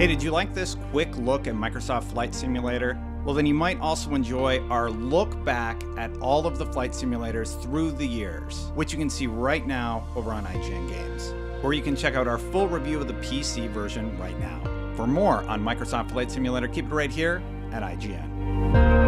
Hey, did you like this quick look at Microsoft Flight Simulator? Well, then you might also enjoy our look back at all of the flight simulators through the years, which you can see right now over on IGN Games. Or you can check out our full review of the PC version right now. For more on Microsoft Flight Simulator, keep it right here at IGN.